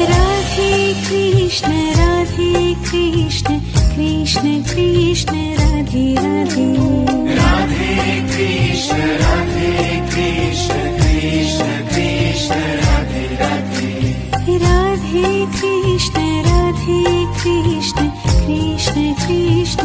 Radhe Krishna Radhe Krishna Krishna Krishna Radhe Radhe. Radhe Krishna Radhe Krishna Krishna Krishna Radhe Radhe. Radhe Krishna Radhe Krishna Krishna Krishna.